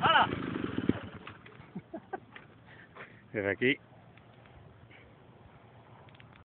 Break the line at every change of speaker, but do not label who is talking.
¡Hala! Desde aquí